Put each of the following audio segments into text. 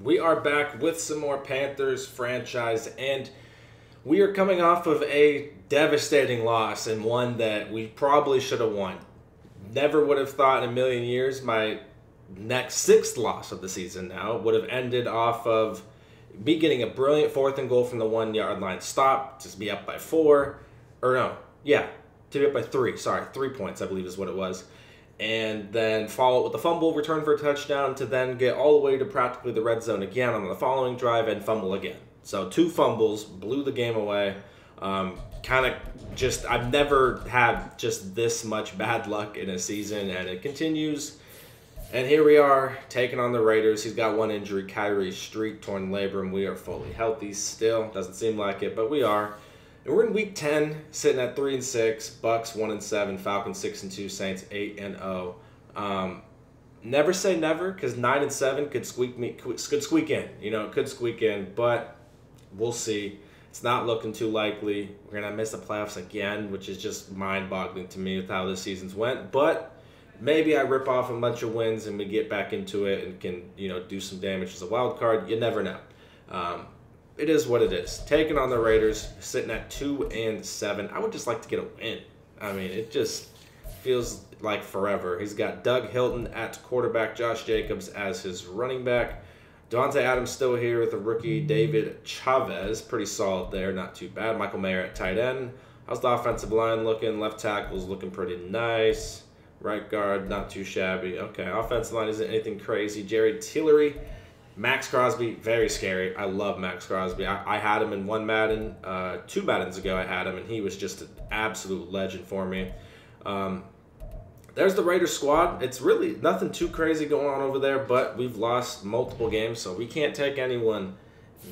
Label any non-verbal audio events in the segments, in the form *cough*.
We are back with some more Panthers franchise, and we are coming off of a devastating loss and one that we probably should have won. Never would have thought in a million years my next sixth loss of the season now would have ended off of me getting a brilliant fourth and goal from the one yard line stop, just be up by four, or no, yeah, to be up by three. Sorry, three points, I believe is what it was. And then follow it with a fumble, return for a touchdown, to then get all the way to practically the red zone again on the following drive and fumble again. So two fumbles blew the game away. Um, kind of just I've never had just this much bad luck in a season, and it continues. And here we are taking on the Raiders. He's got one injury, Kyrie Street, torn labrum. We are fully healthy still. Doesn't seem like it, but we are. And we're in week 10, sitting at 3 and 6, Bucks 1 and 7, Falcons 6 and 2, Saints 8 and 0. Um, never say never because 9 and 7 could squeak me could squeak in. You know, it could squeak in, but we'll see. It's not looking too likely. We're going to miss the playoffs again, which is just mind-boggling to me with how this season's went, but maybe I rip off a bunch of wins and we get back into it and can, you know, do some damage as a wild card. You never know. Um, it is what it is. Taking on the Raiders, sitting at two and seven. I would just like to get a win. I mean, it just feels like forever. He's got Doug Hilton at quarterback, Josh Jacobs as his running back. Davante Adams still here with the rookie David Chavez. Pretty solid there, not too bad. Michael Mayer at tight end. How's the offensive line looking? Left tackle's looking pretty nice. Right guard, not too shabby. Okay, offensive line isn't anything crazy. Jerry Tillery, Maxx Crosby, very scary. I love Maxx Crosby. I, I had him in one Madden, uh, two Maddens ago. I had him, and he was just an absolute legend for me. Um, there's the Raiders squad. It's really nothing too crazy going on over there, but we've lost multiple games, so we can't take anyone,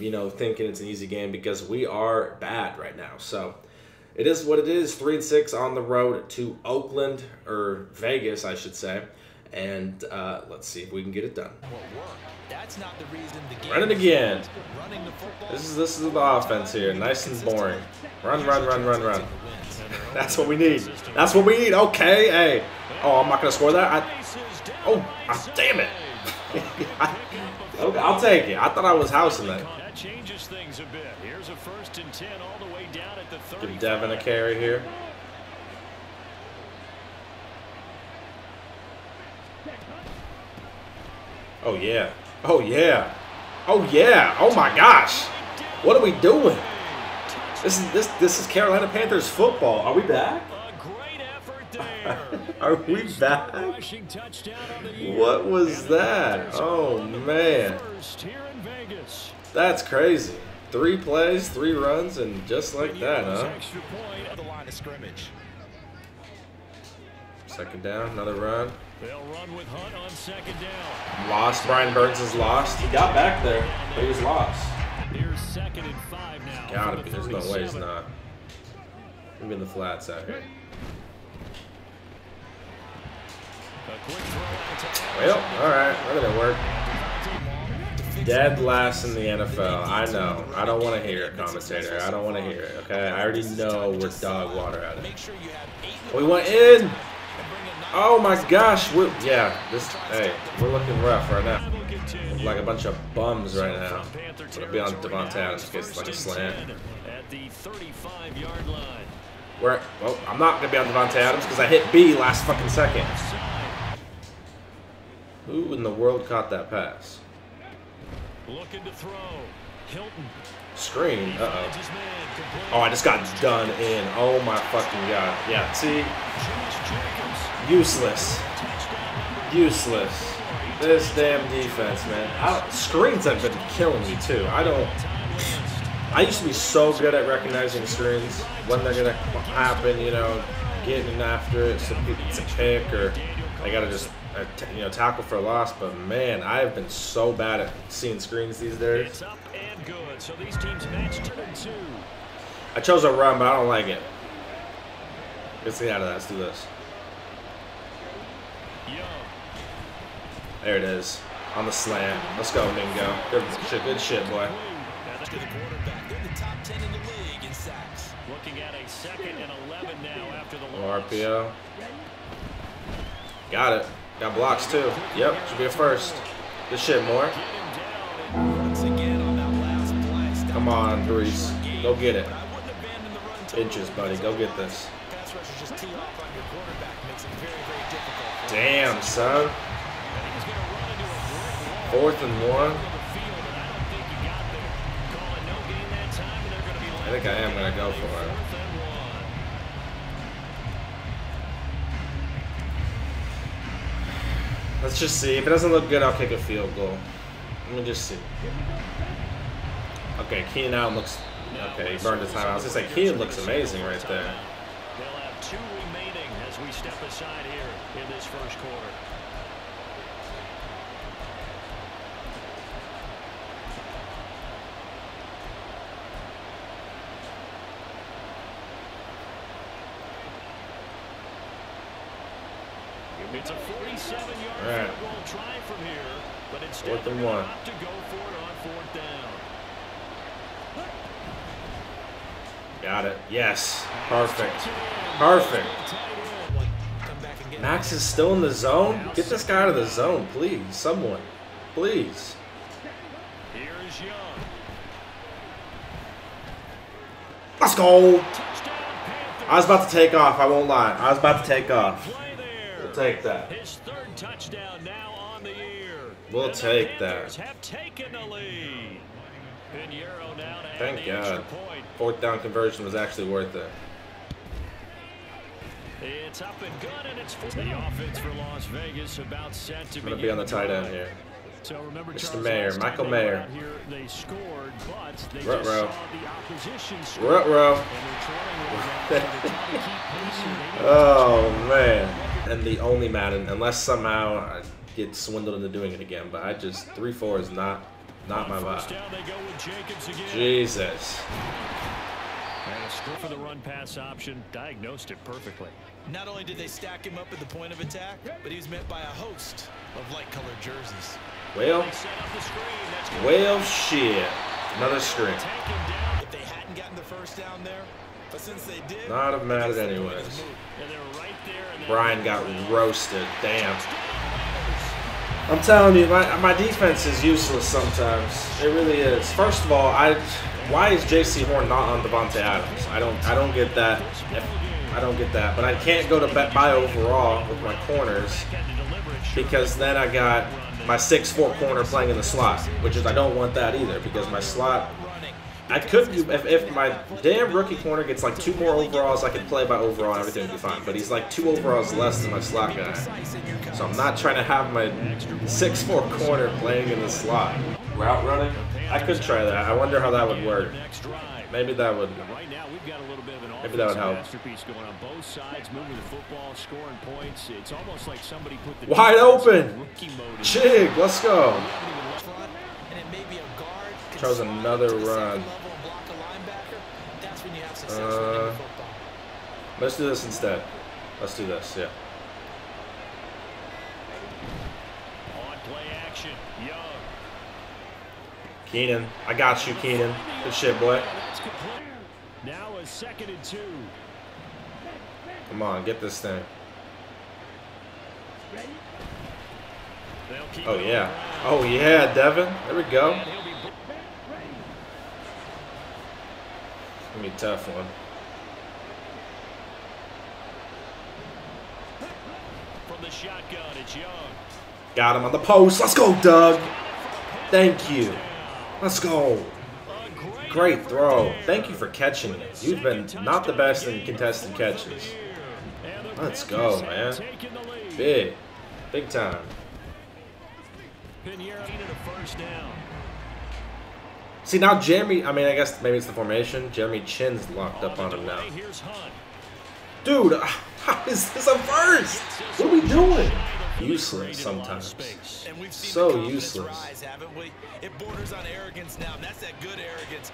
you know, thinking it's an easy game because we are bad right now. So it is what it is. Three and six on the road to Oakland or Vegas, I should say. And uh, let's see if we can get it done. Run it again. This is this is the offense here. Nice and boring. Run, run, run, run, run. That's what we need. That's what we need. Okay, hey. Oh, I'm not gonna score that. I, oh, ah, damn it. *laughs* okay, I'll take it. I thought I was housing that. That changes things a bit. Here's a first and ten all the way down at the 30. Give Devin a carry here. Oh yeah. Oh yeah. Oh yeah. Oh my gosh. What are we doing? This is this this is Carolina Panthers football. Are we back? *laughs* Are we back? What was that? Oh man. That's crazy. Three plays, three runs, and just like that, huh? Second down, another run. They'll run with Hunt on second down. Lost. Brian Burns is lost. He got back there, but he was lost. Here's second and five now. Gotta be. There's no way he's not. Maybe in the flats out here. Well, alright. That didn't work. Dead last in the NFL. I know. I don't want to hear it, commentator. I don't want to hear it, okay? I already know we're dog water at it. We went in! Oh my gosh, we're yeah. This hey, we're looking rough right now. Like a bunch of bums right now. It'll be on Davante Adams like a slant. At the 35 yard line. Where well, I'm not gonna be on Davante Adams because I hit B last fucking second. Who in the world caught that pass? Looking to throw. Hilton. Screen. Uh oh. Oh, I just got done in. Oh my fucking god. Yeah. See. Useless. Useless. This damn defense, man. Screens have been killing me too. I don't. I used to be so good at recognizing screens when they're gonna happen. You know, getting after it, so it's a pick or I gotta just uh, you know tackle for a loss. But man, I have been so bad at seeing screens these days. It's up and good. So these teams match two and two. I chose a run, but I don't like it. Let's get out of that. Let's do this. There it is. On the slam. Let's go, Mingo. Good shit, good shit, boy. Looking at a second and 11 now after the RPO. Got it. Got blocks too. Yep, should be a first. Good shit, more. Come on, Reese. Go get it. Inches, buddy. Go get this. Damn, son. Fourth and one. I think I am going to go for it. Let's just see. If it doesn't look good, I'll kick a field goal. Let me just see. Okay, Keenan Allen looks... Okay, he burned his time. I was just like, Keenan looks amazing right there. They'll have two remaining as we step aside here in this first quarter. It's a 47-yard Right. field goal try from here, but instead Fourth they're one. opt to go for it on fourth down. Got it. Yes. Perfect. Perfect. Max is still in the zone? Get this guy out of the zone, please. Someone. Please. Here is Young. Let's go. I was about to take off. I won't lie. I was about to take off. We'll take that. His third touchdown now on the year. We'll the take that. Have taken the lead. Piñeiro now to Thank the God. Fourth down conversion was actually worth it. It's up and good, and it's full. The offense for Las Vegas about set to I'm going to be on the the tight end here. So remember, Mr. Charles, Mayer, Michael they were Mayer. Here, they scored, but they Ruh-roh. just saw the opposition score. Ruh-roh. And they're trailing right now, so they're trying to keep pace here. They Oh, man. And the only Madden, unless somehow I get swindled into doing it again, but I just, 3-4 is not, not my vibe. down, they go with again. Jesus. And a score for the run pass option. Diagnosed it perfectly. Not only did they stack him up at the point of attack, but he was met by a host of light-colored jerseys. Well, They set up the screen. That's good. well, shit. Another screen. Take him down. If they hadn't gotten the first down there, but since they did, Not have mattered I guess anyways. is moot. And they're right there. And then- Brian got roasted. Damn. I'm telling you, my, my defense is useless sometimes. It really is. First of all, I why is Jaycee Horn not on Davante Adams? I don't I don't get that. I don't get that. But I can't go to bet buy overall with my corners because then I got my six four corner playing in the slot, which is I don't want that either because my slot. Running. I could do if, if my damn rookie corner gets like two more overalls, I could play by overall and everything would be fine. But he's like two overalls less than my slot guy. So I'm not trying to have my six four corner playing in the slot. Route running? I could try that. I wonder how that would work. Maybe that would. Right now, we've got a little bit of an Maybe that would help. going on both sides, moving the football, scoring points. It's almost like somebody put the Wide defense in open. rookie. Chig, let's go. Chose another run. Uh. Let's do this instead. Let's do this, yeah. On play action, Young. Keenan, I got you, Keenan. Good shit, boy. Now a second and two. Come on, get this thing. Oh yeah. Oh yeah, Devin. There we go. And he'll be Gonna be a tough one. from the shotgun. It's Young. Got him on the post. Let's go, Doug. Thank you. Let's go. Great, throw. Thank you for catching it. You've been not the best in contested catches. Let's go, man. taken the lead. Big. Big time. Piñeiro needed a first down. See, now Jeremy, I mean, I guess maybe it's the formation. Jeremy Chinn's locked up on him now. Dude, *laughs* how is this a first? What are we doing? Useless sometimes. So useless. rise, haven't we? It borders on arrogance now. That's that good arrogance.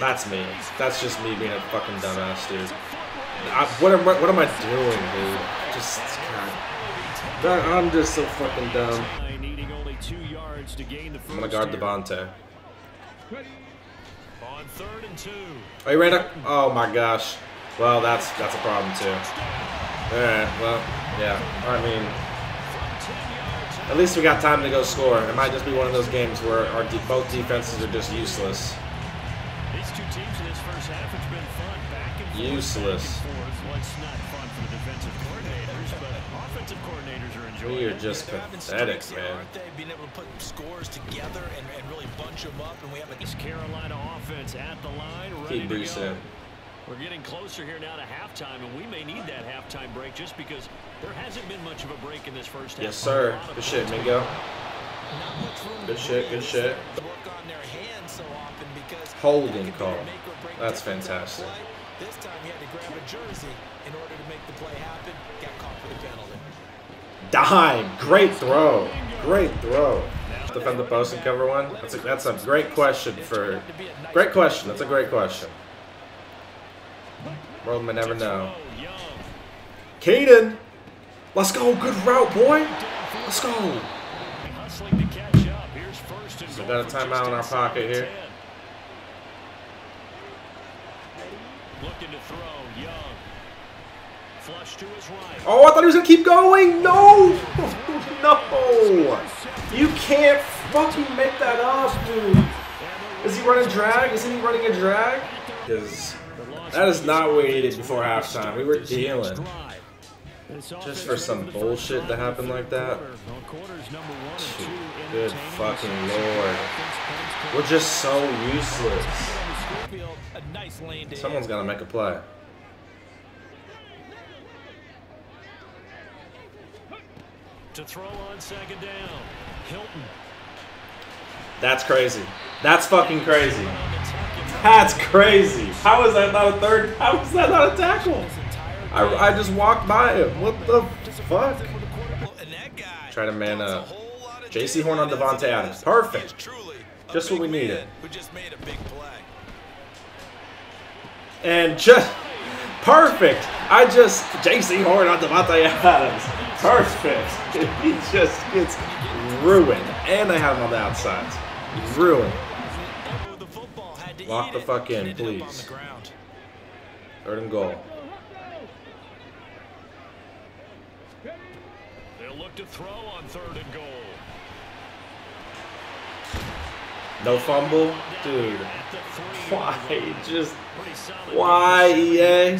That's me. That's just me being a fucking dumbass, dude. I, what am I, what am I doing, dude? Just God. I'm just so fucking dumb. Needing only two yards to gain the first I'm gonna guard. Davante. On third and two. Oh, you ran up? Oh my gosh. Well, that's that's a problem too. All right. Well, yeah. I mean, at least we got time to go score. It might just be one of those games where our de- both defenses are just useless. These two teams in this first half, it's been fun. Back and forth, Useless. Back and forth. Well, it's coordinators are enjoying We are just pathetic, here, man. aren't they? Being able to put scores together and, and really bunch them up, and we have a This Carolina offense at the line, ready Keep to go. We're getting closer here now to halftime, and we may need that halftime break just because there hasn't been much of a break in this first half. Yes, sir. A lot of Good shit. Mingo. not much room Good shit, good shit. Work on their hands so often because Holding that could be a call. make or break That's difference on a fantastic. This time he had to grab a jersey in order to make the play happen. Got Dime. Great throw. Great throw. Defend the post and cover one. That's a that's a great question for. Great question. That's a great question. World may never know. Caden. Let's go. Good route, boy. Let's go. So got a timeout in our pocket here. Looking to throw. Young. Flush to his right. Oh, I thought he was gonna keep going. No. *laughs* No. You can't fucking make that up, dude. Is he running drag? Isn't he running a drag? Because that is not what we needed before halftime. We were dealing. Just for some bullshit to happen like that. Good fucking lord. We're just so useless. Field, a nice lane to Someone's gotta make a play. To throw on second down. Hilton. That's crazy. That's fucking crazy. That's crazy. How is that not a third? How is that not a tackle? I, I just walked by him. What the fuck? And that guy Try to man a up. whole lot of Jaycee Horn on. Davante Adams. Perfect. Just what we needed. Who just made a big play. And just *laughs* perfect. I just Jaycee Horn on Davante Adams. Perfect. *laughs* He just gets ruined. And they have him on the outsides. Ruined. Lock the fuck in, please. Third and goal. They'll look to throw on third and goal. No fumble, dude. Why just why EA?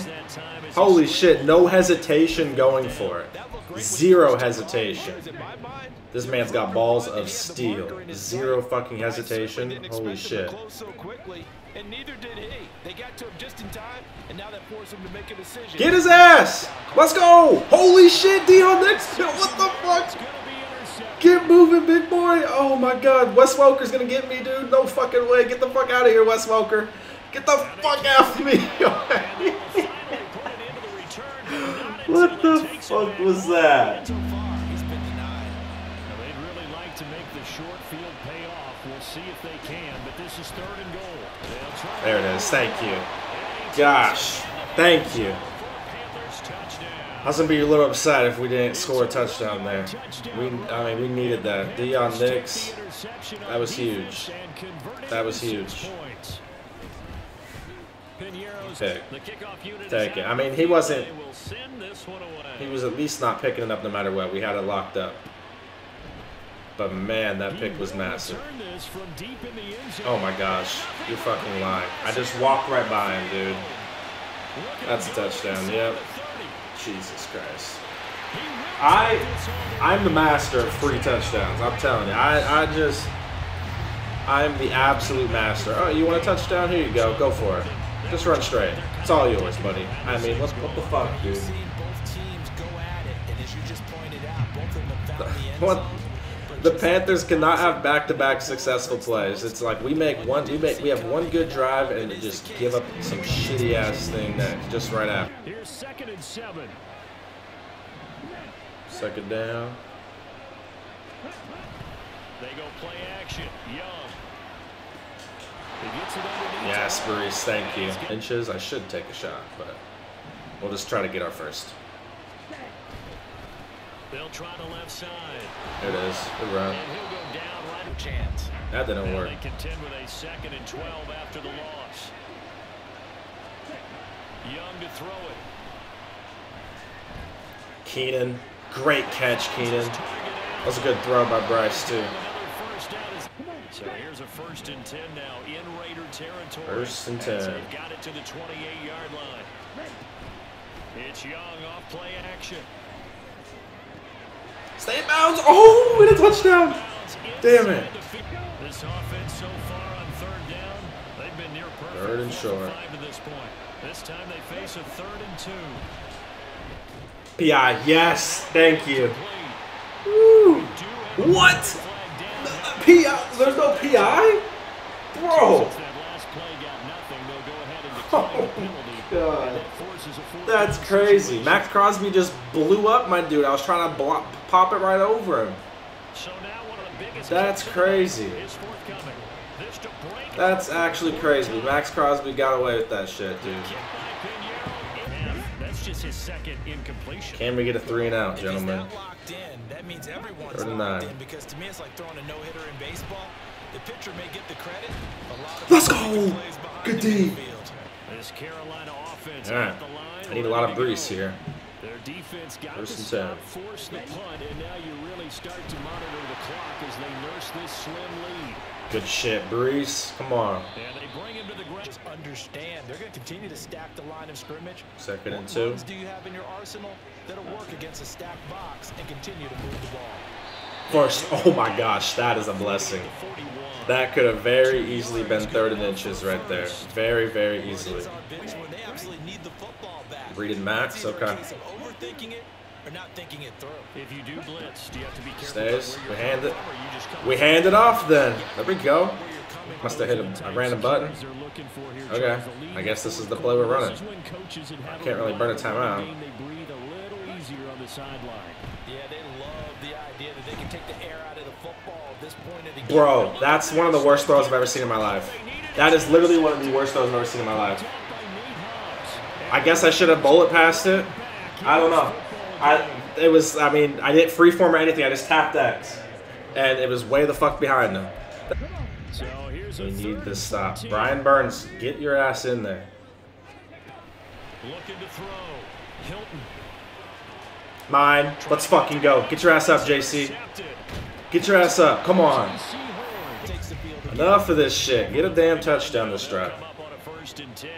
Holy shit! No hesitation going for it. Zero hesitation. This man's got balls of steel. Zero fucking hesitation. Holy shit. Get his ass! Let's go! Holy shit, Dion next to What the fuck? Get moving, big boy! Oh my god, Wes Walker's gonna get me, dude. No fucking way. Get the fuck out of here, Wes Walker. Get the fuck out of me. *laughs* What the fuck was that? There it is. Thank you. Gosh. Thank you. I was gonna be a little upset if we didn't score a touchdown there. We, I mean, we needed that. Dion Nix. that was huge. That was huge. Pick. Take it. I mean, he wasn't- He was at least not picking it up no matter what. We had it locked up. But man, that pick was massive. Oh my gosh. You're fucking lying. I just walked right by him, dude. That's a touchdown. Yep. Jesus Christ. I I'm the master of free touchdowns. I'm telling you. I, I just I'm the absolute master. Oh, you want a touchdown? Here you go. Go for it. Just run straight. It's all yours, buddy. I mean, what, what the fuck, dude? Seeing both teams go at it, and as you just pointed out, both of them have found the end What? The Panthers cannot have back-to-back successful plays. It's like we make one, we make, we have one good drive and just give up some shitty ass thing that just right after. Here's second and seven. Second down. They go play action. Young. He gets it. Yes, Maurice, thank you. Inches, I should take a shot, but we'll just try to get our first. They'll try the left side. There it is. Good run. And he'll go down right chance. That didn't Now work. they contend with a second and 12 after the loss. Young to throw it. Keenan, great catch, Keenan. That was a good throw by Bryce too. First down is So here's a first and 10 now in Raider territory. First and 10. They've got it to the 28-yard line. It's Young off play action. Stay in bounds. Oh, and a touchdown. Damn it. This offense so far on third down, they've been near perfect. Third and short. This time they face a third and two. PI. Yes. Thank you. Woo. Do have a What? Uh, PI. There's no PI? Bro. Since that last play got nothing, they'll go ahead and declare Oh. God. And that forces a fourth That's crazy. Maxx Crosby just blew up my dude. I was trying to block, pop it right over him. So now one of the biggest That's kicks of the night crazy. Is forthcoming. This to break That's actually crazy. Maxx Crosby got away with that shit, dude. Kick by Piñeiro. And That's just his second incompletion. Can we get a three and out, gentlemen? he's locked in, that means everyone's Third and locked nine. in because to me it's like throwing a no-hitter in baseball. The pitcher may get the credit. A lot of Let's go. Good him in D. field. This Carolina offense All right. the line. I need a lot of ready breeze here. Their defense got First and stop, force the punt, and now you really start to monitor the clock as they nurse this slim lead. Good shit, Breece. Come on. And they bring him to the ground. Just understand, they're going to continue to stack the line of scrimmage. Second and What two. runs do you have in your arsenal that'll work against a stacked box and continue to move the ball? First, *laughs* oh my gosh, that is a blessing. That could have very easily been third and inches right there. Very, very easily. It's on bench when they absolutely need the football back. Reading Max, It's either a okay. Case of overthinking it or not thinking it through. If you do blitz, do you have to be careful Stays. We hand it. from, or you just come We hand it off then. There we go. Where you're coming Must have hit a, a random button. They're looking for here, Okay. Charles, the lead I guess this is the play we're running. This is when coaches that have Can't really burn a timeout. game, They breathe a little easier on the sideline. Yeah, they love the idea that they can take the air out of the football at this point of the game. Bro, that's one of the worst throws I've ever seen in my life. That is literally one of the worst throws I've ever seen in my life. By Nate Hobbs. I guess I should have bullet passed it. I don't know. I it was I mean I didn't freeform or anything. I just tapped X, and it was way the fuck behind them. So We need this stop. Brian Burns, get your ass in there. Looking to throw. Hilton. Mine. Let's fucking go. Get your ass up, JC. Get your ass up. Come on. Jaycee Horn. Takes the field again. Enough of this shit. Get a damn touchdown this drive. Come up on a first and 10.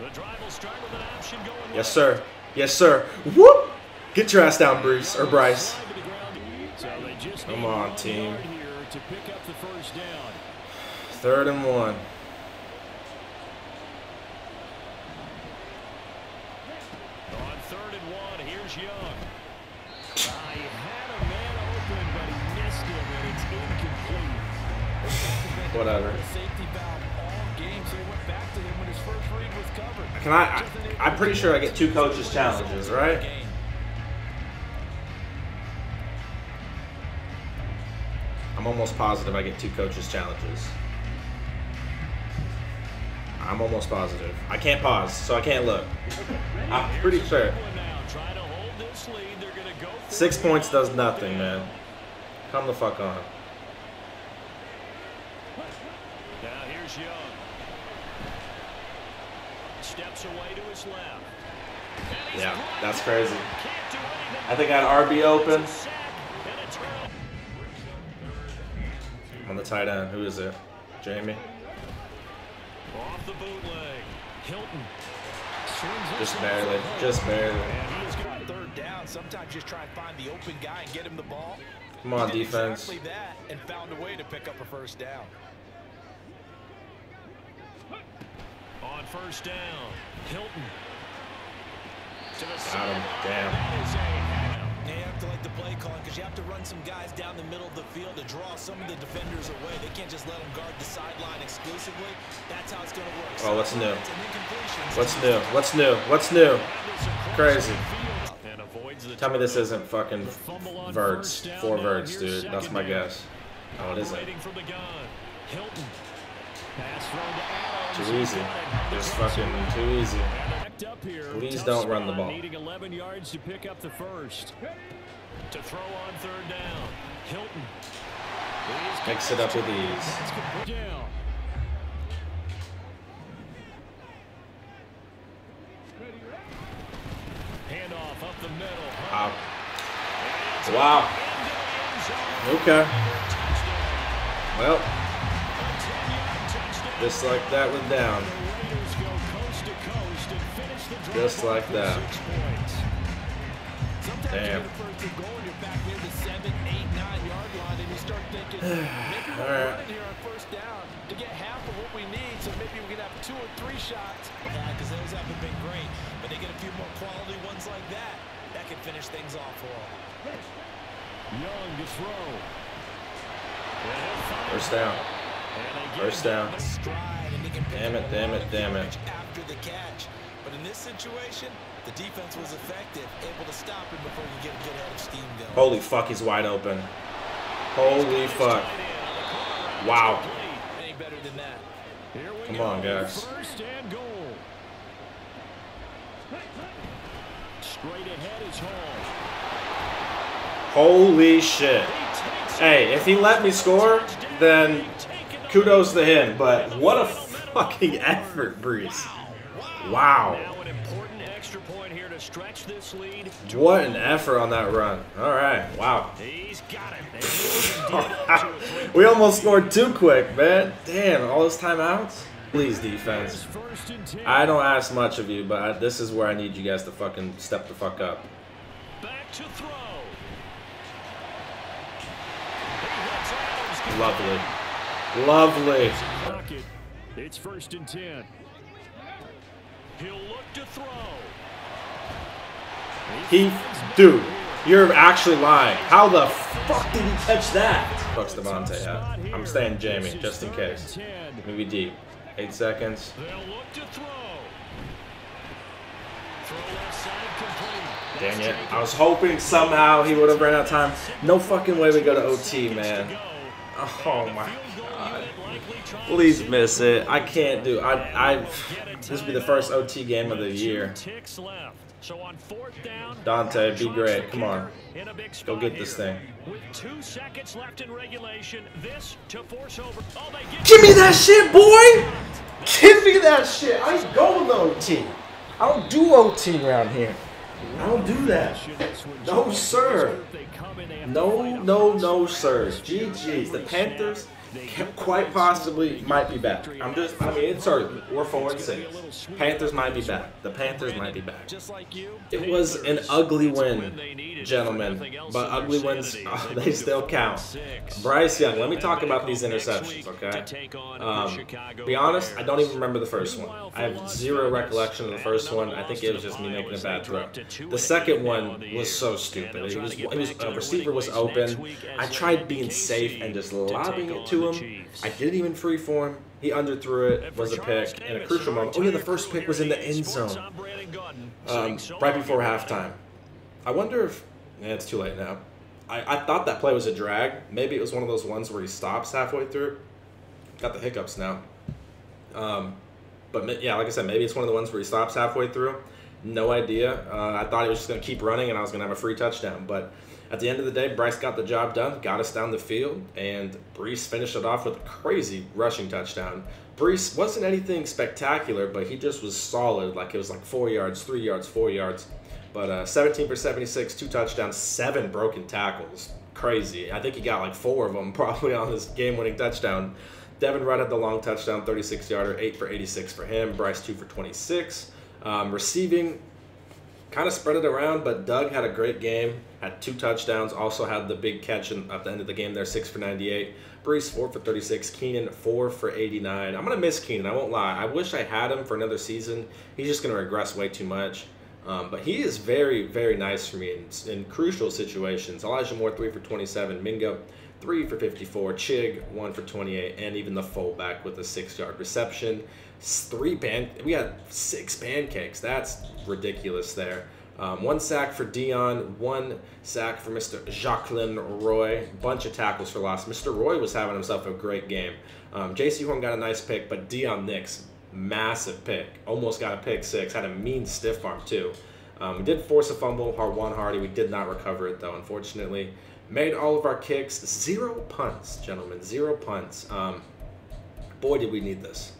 The drive will start with an option going Yes, sir. Yes, sir. Whoop. Get your ass down, Bruce or Bryce. Slide to the ground. So they just Come on, team. yard here to pick up the first down. Third and one. On third and one, here's Young. I had a man open, but he missed him, and it's incomplete. Whatever. Can I? I I'm pretty sure I get two coaches challenges, right? I'm almost positive I get two coaches challenges. I'm almost positive. I can't pause, so I can't look. I'm pretty sure. Six points does nothing, man. Come the fuck on. Now here's Young. Steps away to his left. Yeah, that's crazy. Can't do anything. I think I had RB open. Sack and a turnover. On the tight end. Who is it? Jamie? Off the bootleg. Hilton. Just barely. Just barely. And he is got third down. Sometimes just try and find the open guy and get him the ball. Come on, defense. Exactly that, and found a way to pick up a first down. On first down, Hilton. To the Got him. Damn. That is a handout. You have to like the play calling because you have to run some guys down the middle of the field to draw some of the defenders away. They can't just let them guard the sideline exclusively. That's how it's going to work. Oh, what's new? Sidelines and incompletions. What's new? What's new? What's new? That is across Crazy. the field and avoids the Tell me this isn't fucking verts. Four verts, dude. That's my guess. Oh, it isn't. Operating from the gun. Hilton. Pass thrown to Adams. Too easy. Just fucking too easy. Backed up here. Please don't run the ball. Needing 11 yards to pick up the first. To throw on third down. Hilton. Mix it up with ease. Handoff up the middle. Wow. Wow. Okay. Well, just like that went down. Just like that. Damn. *sighs* Alright. To get half of what we need, so maybe we can have two or three shots. Yeah, because those haven't been great, but they get a few more quality ones like that. That can finish things off for them. First down. First down. Stride, and they can pick Damn it, damn it, damn it. After the catch. But in this situation, the defense was effective, able to stop him before could get a good head of steam going. Holy fuck, he's wide open. Holy fuck. Wow. Any better than that? Here we Come on, guys. First and goal. Straight ahead is Hall. Holy shit. Hey, if he let me score, then kudos to him. But what a fucking *laughs* effort, Breece. Wow. Now an important extra point here to stretch this lead. What an effort on that run. All right. Wow. He's got it. And he's *laughs* indeed up to a three- we almost scored too quick, man. Damn, all those timeouts. Please, defense. First and ten. I don't ask much of you, but I, this is where I need you guys to fucking step the fuck up. Back to throw. Lovely. Lovely. It's first and ten. He'll look to throw. He, dude, you're actually lying. How the fuck did he catch that? Fuck's Davante at? I'm staying Jamie, just in case. Maybe deep. Eight seconds. They'll look to throw. Throw left side complete. Dang it. I was hoping somehow he would have ran out of time. No fucking way we go to OT, man. Oh my god. Please miss it. I can't do I I this will be the first OT game of the year. Dante, be great. Come on. Go get this thing. With Give me that shit, boy! Give me that shit. I going to OT. I don't do OT around here. I don't do that. No, sir. No, no, no, sir. GG's. The Panthers quite possibly might be back. I'm just, I mean, it's early. We're four and six. Panthers might be back. The Panthers might be back. Just like you, It was an ugly win, gentlemen, but ugly wins, uh, *laughs* they still count. Bryce Young, let me talk about these interceptions, okay? Um, be honest, I don't even remember the first one. I have zero recollection of the first one. I think it was just me making a bad throw. The second one was so stupid. It was, it was a receiver was open. I tried being safe and just lobbing it to him. I didn't even free form. He underthrew it. Was a pick in a crucial moment. Oh yeah, the first pick was in the end zone um, right before halftime. I wonder if yeah, it's too late now. I, I thought that play was a drag. Maybe it was one of those ones where he stops halfway through. Got the hiccups now. Um, but yeah, like I said, maybe it's one of the ones where he stops halfway through. No idea. Uh, I thought he was just going to keep running and I was going to have a free touchdown. But at the end of the day, Bryce got the job done, got us down the field, and Breece finished it off with a crazy rushing touchdown. Breece wasn't anything spectacular, but he just was solid. Like it was like four yards, three yards, four yards. But uh, 17 for 76, two touchdowns, seven broken tackles. Crazy. I think he got like four of them *laughs* probably on this game winning touchdown. Devin Rudd had the long touchdown, 36 yarder, 8 for 86 for him. Bryce, 2 for 26. Um, receiving, kind of spread it around, but Doug had a great game, had two touchdowns, also had the big catch at the end of the game there, 6 for 98. Breece, 4 for 36. Keenan, 4 for 89. I'm going to miss Keenan, I won't lie. I wish I had him for another season. He's just going to regress way too much. Um, but he is very, very nice for me in, in crucial situations. Elijah Moore, 3 for 27. Mingo, 3 for 54. Chig, 1 for 28. And even the fullback with a 6 yard reception. Three pan, we had six pancakes. That's ridiculous there. Um, one sack for Dion, one sack for Mr. Jaquelin Roy. Bunch of tackles for loss. Mr. Roy was having himself a great game. Um, Jaycee Horn got a nice pick, but Dion Nix, massive pick. Almost got a pick six. Had a mean stiff arm, too. Um, we did force a fumble, one Hardy. We did not recover it, though, unfortunately. Made all of our kicks. Zero punts, gentlemen. Zero punts. Um, boy, did we need this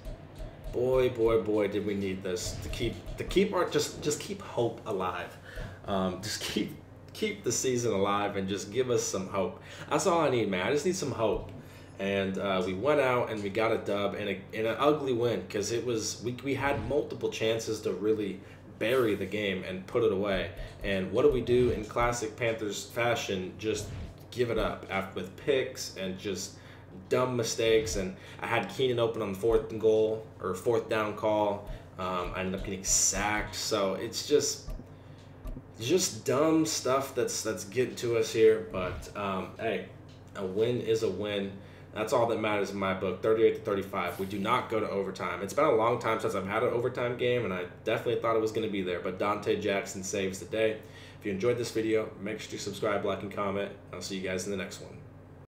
boy, boy, boy, did we need this to keep to keep our just just keep hope alive. Um, just keep keep the season alive and just give us some hope. That's all I need, man. I just need some hope. and uh, we went out and we got a dub and, a, and an ugly win because it was we, we had multiple chances to really bury the game and put it away. And what do we do in classic Panthers fashion? Just give it up after, with picks and just dumb mistakes. And I had Keenan open on the fourth and goal or fourth down call. Um, I ended up getting sacked. So it's just just dumb stuff that's that's getting to us here. But um, hey, a win is a win. That's all that matters in my book. 38 to 35. We do not go to overtime. It's been a long time since I've had an overtime game, and I definitely thought it was going to be there. But Dante Jackson saves the day. If you enjoyed this video, make sure to subscribe, like, and comment. I'll see you guys in the next one.